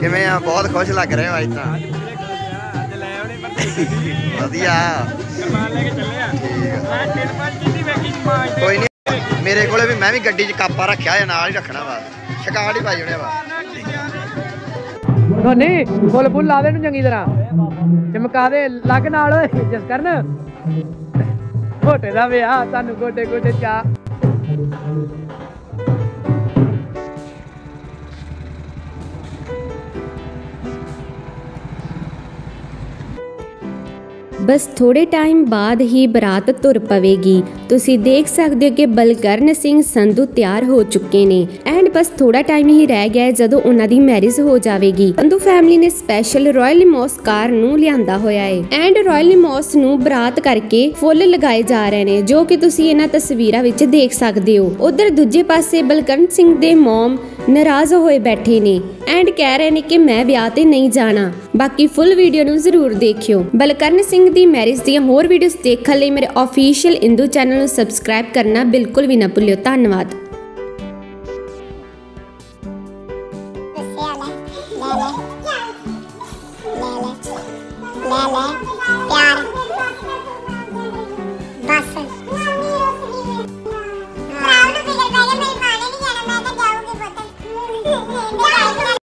ਕਿਵੇਂ ਆ? ਬਹੁਤ ਖੁਸ਼ ਲੱਗ ਰਹੇ ਹੋ ਅੱਜ ਤਾਂ। ਅੱਜ ਲੈ ਆਉਣੇ ਪਰ ਵਧੀਆ। ਕਰਮਾਨ ਲੈ ਕੇ ਚੱਲੇ ਆ। ਠੀਕ ਆ। ਮੈਂ ਤਿੰਨ ਪੰਜ ਚੀਜ਼ੀ ਵੇਖੀ ਮਾਜ ਦੇ ਕੋਈ ਨਹੀਂ ਮੇਰੇ ਕੋਲੇ ਵੀ ਮੈਂ ਵੀ ਗੱਡੀ 'ਚ ਕਾਪਾ ਰੱਖਿਆ ਹੈ ਨਾਲ ਹੀ ਰੱਖਣਾ ਵਾ। ਸ਼ਿਕਾਰ ਹੀ ਪਾਈ ਹੋਣੇ ਵਾ। ਧੋਨੀ ਫੁੱਲ ਫੁੱਲ ਲਾ ਦੇ ਨੂੰ ਚੰਗੀ ਤਰ੍ਹਾਂ। ਚਮਕਾ ਦੇ ਲੱਗ ਨਾਲ ਓਏ ਜਿਸ ਕਰਨ ਘੋਟੇ ਦਾ ਵਿਆਹ ਤੁਹਾਨੂੰ ਗੋਡੇ ਗੋਡੇ ਚਾ ਬਸ ਥੋੜੇ ਟਾਈਮ ਬਾਅਦ ਹੀ ਬਰਾਤ ਤੁਰ ਪਵੇਗੀ। ਤੁਸੀਂ ਦੇਖ ਸਕਦੇ ਹੋ ਕਿ ਬਲਕਰਨ ਸਿੰਘ ਸੰਧੂ ਤਿਆਰ ਹੋ ਚੁੱਕੇ ਨੇ। ਐਂਡ ਬਸ ਥੋੜਾ ਟਾਈਮ ਹੀ ਰਹਿ ਗਿਆ ਜਦੋਂ ਉਹਨਾਂ ਦੀ ਮੈਰਿਜ ਹੋ ਜਾਵੇਗੀ। ਸੰਧੂ ਫੈਮਿਲੀ ਨੇ ਸਪੈਸ਼ਲ ਰਾਇਲ ਲਿਮੋਸ ਕਾਰ ਨੂੰ ਲਿਆਂਦਾ ਹੋਇਆ ਹੈ। ਐਂਡ ਰਾਇਲ ਲਿਮੋਸ ਨੂੰ ਬਰਾਤ ਕਰਕੇ ਫੁੱਲ ਲਗਾਏ ਜਾ ਰਹੇ ਨੇ, ਜੋ ਕਿ ਤੁਸੀਂ ਇਹਨਾਂ ਤਸਵੀਰਾਂ ਵਿੱਚ ਦੇਖ ਸਕਦੇ ਹੋ। ਉਧਰ ਦੂਜੇ ਪਾਸੇ ਬਲਕਰਨ ਸਿੰਘ ਦੇ ਮਮ ਨਾਰਾਜ਼ ਹੋਏ ਬੈਠੇ ਨੇ। ਐਂਡ ਕਹਿ ਰਹੇ ਨੇ ਕਿ ਮੈਂ ਵਿਆਹ ਤੇ ਨਹੀਂ ਜਾਣਾ। ਬਾਕੀ ਫੁੱਲ ਵੀਡੀਓ ਨੂੰ ਜ਼ਰੂਰ ਦੇਖਿਓ। ਬਲਕਰਨ ਸਿੰਘ ਦੀ ਮੈਰਿਜ ਦੀਆਂ ਹੋਰ ਵੀਡੀਓਜ਼ ਦੇਖਣ ਲਈ ਮੇਰੇ ਅਫੀਸ਼ੀਅਲ ਇੰਦੂ ਚੈਨਲ ਨੂੰ ਸਬਸਕ੍ਰਾਈਬ ਕਰਨਾ ਬਿਲਕੁਲ ਵੀ ਨਾ ਭੁੱਲਿਓ ਧੰਨਵਾਦ ਲੈ ਲੈ ਲੈ ਲੈ ਲੈ ਲੈ